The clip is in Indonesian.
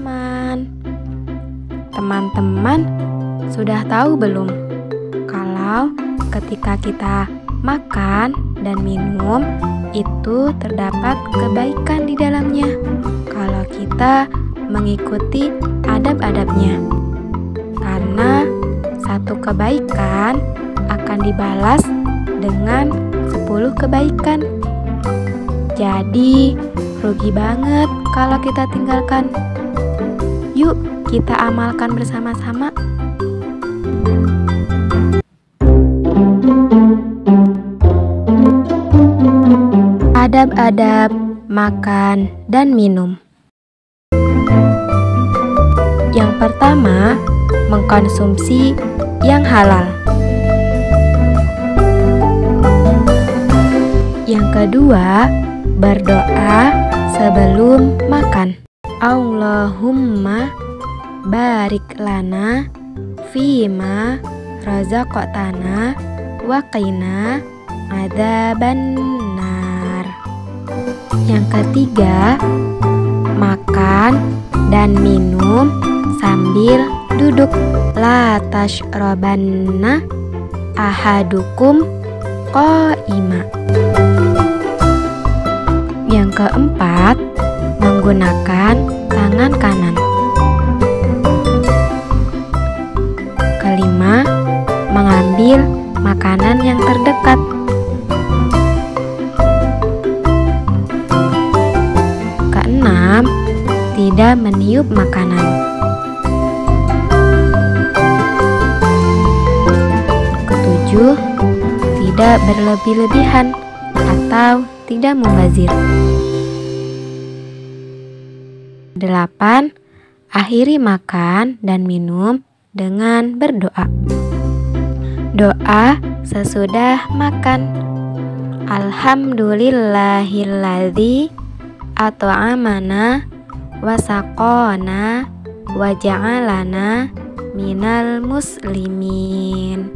teman-teman. Teman-teman sudah tahu belum kalau ketika kita makan dan minum itu terdapat kebaikan di dalamnya kalau kita mengikuti adab-adabnya. Karena satu kebaikan akan dibalas dengan 10 kebaikan. Jadi, rugi banget kalau kita tinggalkan Yuk, kita amalkan bersama-sama. Adab-adab makan dan minum. Yang pertama, mengkonsumsi yang halal. Yang kedua, berdoa sebelum makan. Allahumma barik lana fima razaqtana wa qina adzaban nar. Yang ketiga, makan dan minum sambil duduk la tashrabanna ahadukum qaima yang keempat menggunakan tangan kanan. Kelima mengambil makanan yang terdekat. Keenam tidak meniup makanan. Ketujuh tidak berlebih-lebihan atau tidak membazir. 8. Akhiri makan dan minum dengan berdoa. Doa sesudah makan. Alhamdulillahilladzi at'amana wa saqana wa ja'alana minal muslimin.